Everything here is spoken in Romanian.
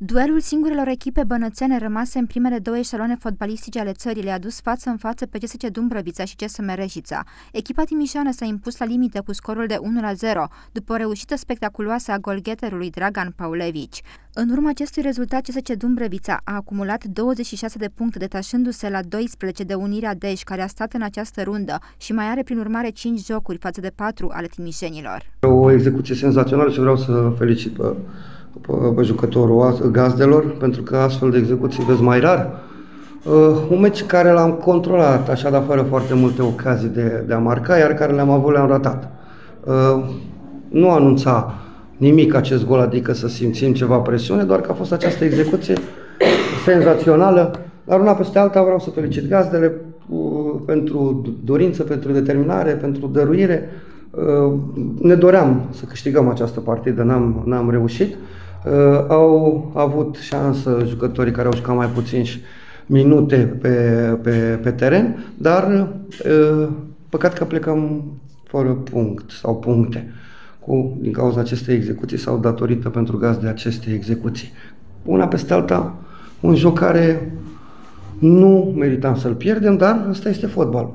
Duelul singurelor echipe bănățene rămase în primele două eșaloane fotbalistice ale țării le-a dus față în față pe CSC Dumbrăvița și CSM Reșița. Echipa timișeană s-a impus la limite cu scorul de 1-0, după o reușită spectaculoasă a golgheterului Dragan Paulevici. În urma acestui rezultat, CSC Dumbrăvița a acumulat 26 de puncte, detașându-se la 12 de Unirea Dej, care a stat în această rundă și mai are prin urmare 5 jocuri față de 4 ale timișenilor. O execuție senzațională și vreau să felicit pe pe jucătorul gazdelor, pentru că astfel de execuții vezi mai rar. Uh, un meci care l-am controlat, așa, dar fără foarte multe ocazii de, de a marca, iar care le-am avut, le-am ratat. Uh, nu anunța nimic acest gol, adică să simțim ceva presiune, doar că a fost această execuție senzațională, dar una peste alta vreau să felicit gazdele uh, pentru dorință, pentru determinare, pentru dăruire. Uh, ne doream să câștigăm această partidă, n-am, n-am reușit. Uh, au avut șansă jucătorii care au jucat mai puțin și minute pe, pe, pe teren, dar uh, păcat că plecăm fără punct sau puncte cu, din cauza acestei execuții sau datorită pentru gaz de acestei execuții. Una peste alta, un joc care nu meritam să-l pierdem, dar ăsta este fotbal.